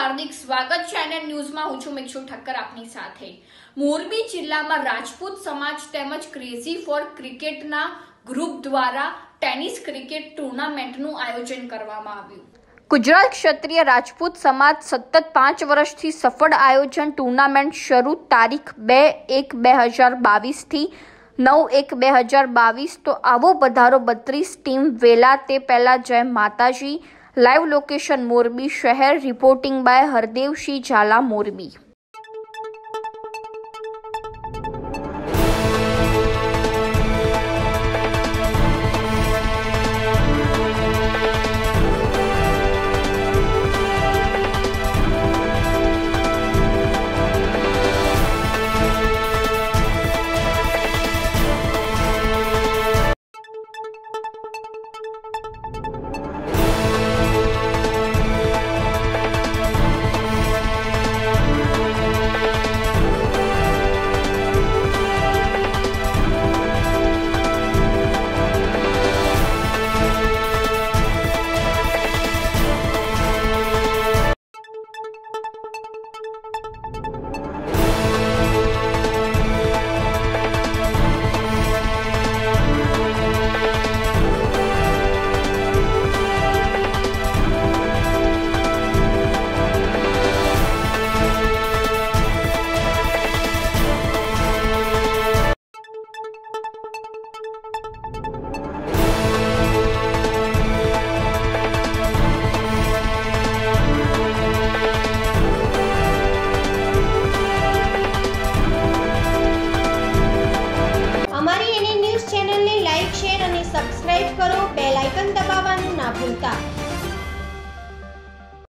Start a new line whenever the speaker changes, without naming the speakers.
Nine ન્યૂઝમાં હું છું મિક્ષુ ઠક્કર આપની સાથે. મોરબી જિલ્લામાં રાજપૂત સમાજ તેમજ ક્રેઝી ફોર ક્રિકેટના ગ્રુપ દ્વારા ટેનિસ ક્રિકેટ ટુર્નામેન્ટનું આયોજન કરવામાં આવ્યું. ગુજરાત ક્ષત્રિય રાજપૂત સમાજ સતત પાંચ વર્ષથી સફળ આયોજન ટુર્નામેન્ટ શરૂ તારીખ બે એક બે હજાર બાવીસથી નવ એક બે હજાર બાવીસ. તો આવો વધારો બત્રીસ ટીમ વેલા તે પહેલાં જય માતાજી. લાઈવ લોકેશન મોરબી શહેર reporting by Hardevsinh Jhala Morbi
subscribe કરો બેલ આઇકન દબાવવાનું ના ભૂલતા.